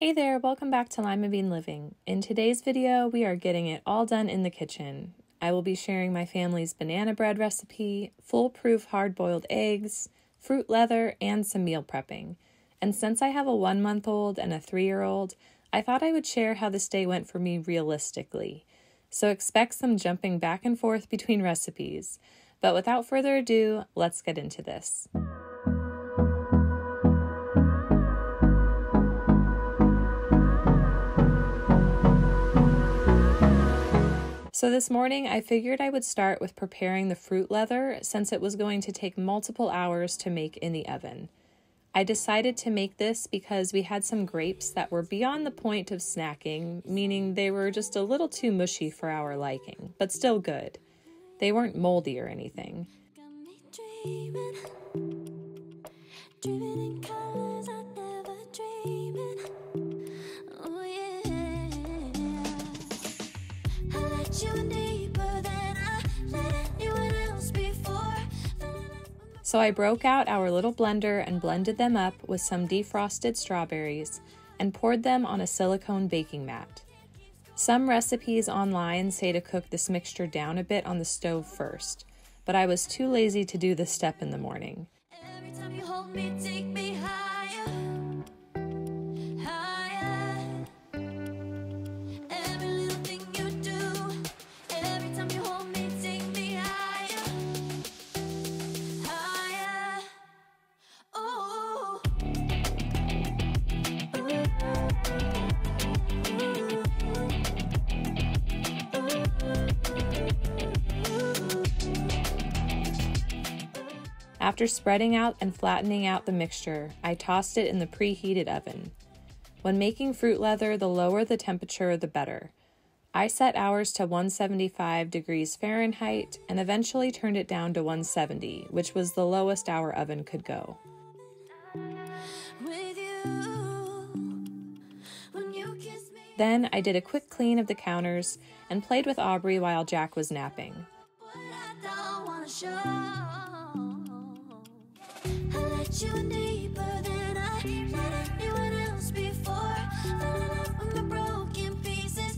Hey there, welcome back to Limabean Living. In today's video, we are getting it all done in the kitchen. I will be sharing my family's banana bread recipe, foolproof hard-boiled eggs, fruit leather, and some meal prepping. And since I have a one-month-old and a three-year-old, I thought I would share how this day went for me realistically. So expect some jumping back and forth between recipes. But without further ado, let's get into this. So this morning I figured I would start with preparing the fruit leather since it was going to take multiple hours to make in the oven. I decided to make this because we had some grapes that were beyond the point of snacking, meaning they were just a little too mushy for our liking, but still good. They weren't moldy or anything. So I broke out our little blender and blended them up with some defrosted strawberries and poured them on a silicone baking mat. Some recipes online say to cook this mixture down a bit on the stove first, but I was too lazy to do this step in the morning. After spreading out and flattening out the mixture, I tossed it in the preheated oven. When making fruit leather, the lower the temperature, the better. I set ours to 175 degrees Fahrenheit and eventually turned it down to 170, which was the lowest our oven could go. Then I did a quick clean of the counters and played with Aubrey while Jack was napping you were deeper than I let anyone else before. With my broken pieces,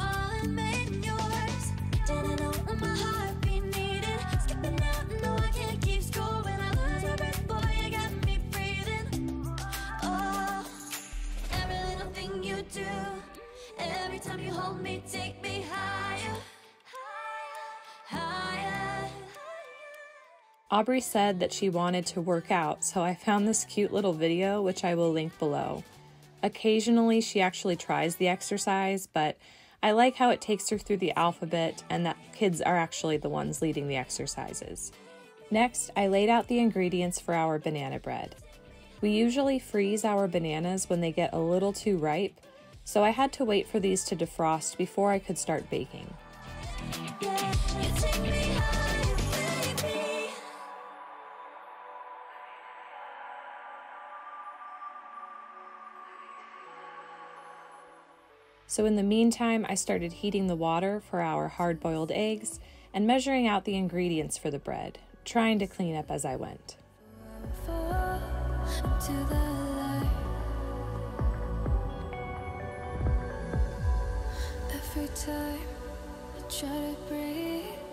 all and made yours. Didn't know my heart be. Skipping out, no, I can't keep score. When I lose my breath, boy, you got me breathing. Oh, every little thing you do, every time you hold me, take me higher. Aubrey said that she wanted to work out, so I found this cute little video, which I will link below. Occasionally, she actually tries the exercise, but I like how it takes her through the alphabet and that kids are actually the ones leading the exercises. Next, I laid out the ingredients for our banana bread. We usually freeze our bananas when they get a little too ripe, so I had to wait for these to defrost before I could start baking. So in the meantime, I started heating the water for our hard boiled eggs and measuring out the ingredients for the bread, trying to clean up as I went. Every time I try to breathe,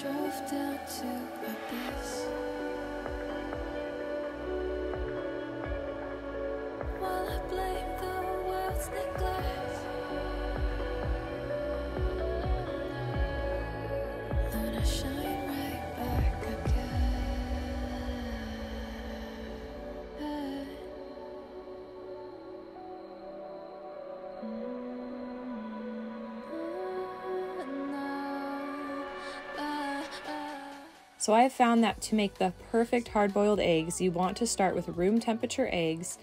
drove down to abyss. So I have found that to make the perfect hard boiled eggs, you want to start with room temperature eggs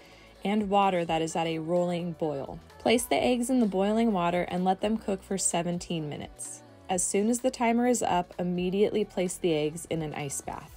and water that is at a rolling boil. Place the eggs in the boiling water and let them cook for 17 minutes. As soon as the timer is up, immediately place the eggs in an ice bath.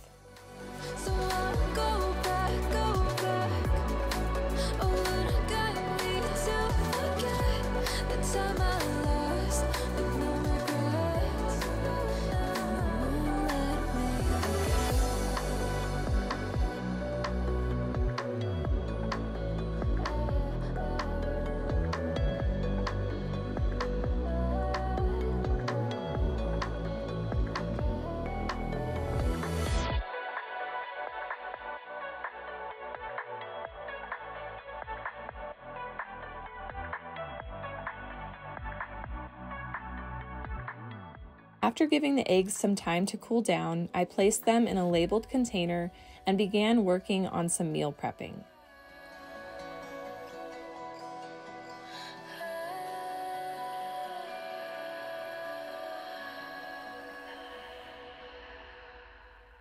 After giving the eggs some time to cool down, I placed them in a labeled container and began working on some meal prepping.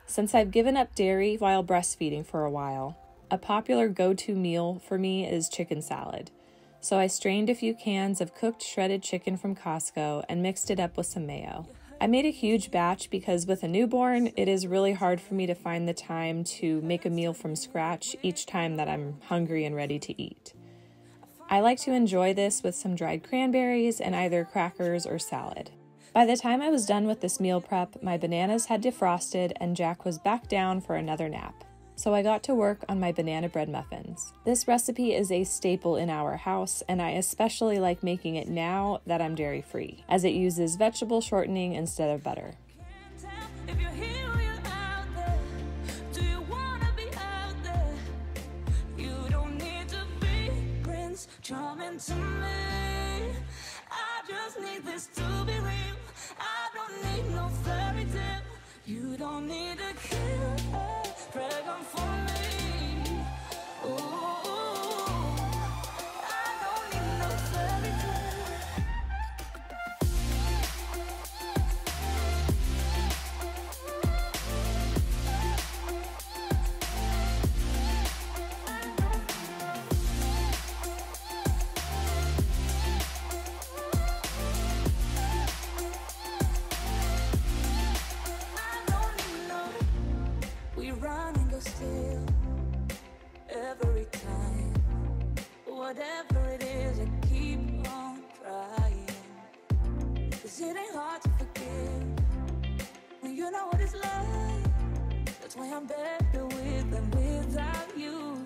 Since I've given up dairy while breastfeeding for a while, a popular go to meal for me is chicken salad. So I strained a few cans of cooked shredded chicken from Costco and mixed it up with some mayo. I made a huge batch because with a newborn, it is really hard for me to find the time to make a meal from scratch each time that I'm hungry and ready to eat. I like to enjoy this with some dried cranberries and either crackers or salad. By the time I was done with this meal prep, my bananas had defrosted and Jack was back down for another nap so I got to work on my banana bread muffins. This recipe is a staple in our house, and I especially like making it now that I'm dairy free, as it uses vegetable shortening instead of butter. Charming to me. I just need this to be real. I don't need no fairy tale. You.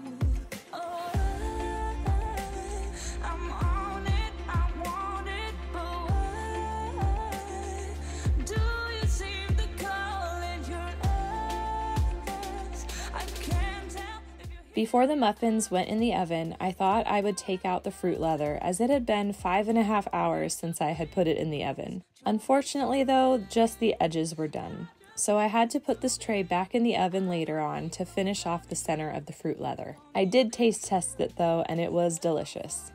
Before the muffins went in the oven, I thought I would take out the fruit leather as it had been five and a half hours since I had put it in the oven. Unfortunately, though, just the edges were done. So I had to put this tray back in the oven later on to finish off the center of the fruit leather. I did taste test it though, and it was delicious.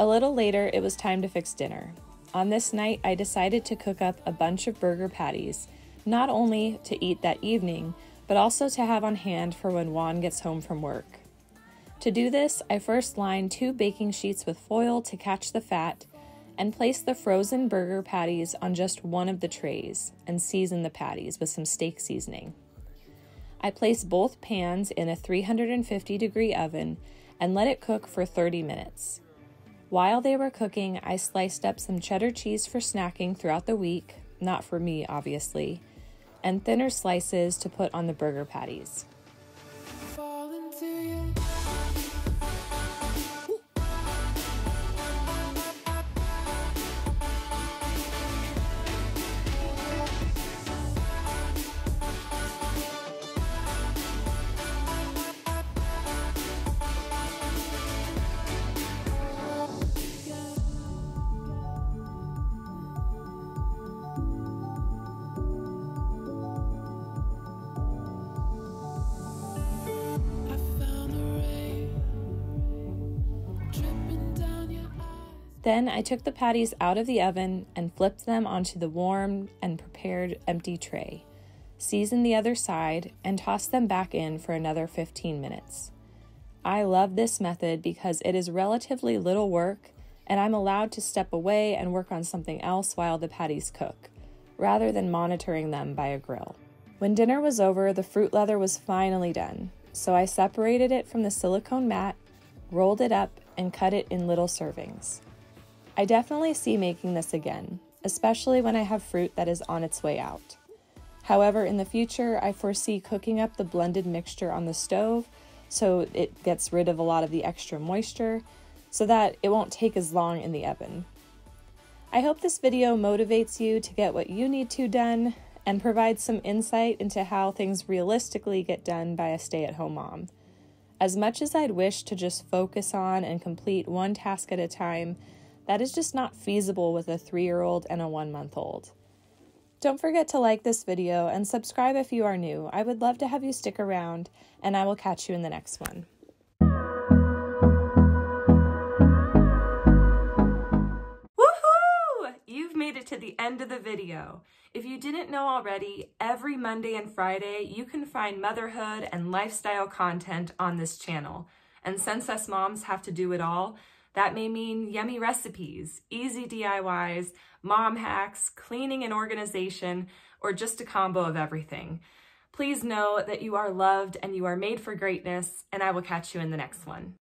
A little later, it was time to fix dinner. On this night, I decided to cook up a bunch of burger patties, not only to eat that evening, but also to have on hand for when Juan gets home from work. To do this, I first lined two baking sheets with foil to catch the fat and placed the frozen burger patties on just one of the trays and seasoned the patties with some steak seasoning. I placed both pans in a 350 degree oven and let it cook for 30 minutes. While they were cooking, I sliced up some cheddar cheese for snacking throughout the week, not for me, obviously, and thinner slices to put on the burger patties. Then I took the patties out of the oven and flipped them onto the warm and prepared empty tray, seasoned the other side, and tossed them back in for another 15 minutes. I love this method because it is relatively little work and I'm allowed to step away and work on something else while the patties cook, rather than monitoring them by a grill. When dinner was over, the fruit leather was finally done, so I separated it from the silicone mat, rolled it up, and cut it in little servings. I definitely see making this again, especially when I have fruit that is on its way out. However, in the future, I foresee cooking up the blended mixture on the stove so it gets rid of a lot of the extra moisture so that it won't take as long in the oven. I hope this video motivates you to get what you need to done and provides some insight into how things realistically get done by a stay at home mom. As much as I'd wish to just focus on and complete one task at a time, that is just not feasible with a three year old and a one month old. Don't forget to like this video and subscribe if you are new. I would love to have you stick around, and I will catch you in the next one. Woohoo! You've made it to the end of the video. If you didn't know already, every Monday and Friday, you can find motherhood and lifestyle content on this channel. And since us moms have to do it all, that may mean yummy recipes, easy DIYs, mom hacks, cleaning and organization, or just a combo of everything. Please know that you are loved and you are made for greatness, and I will catch you in the next one.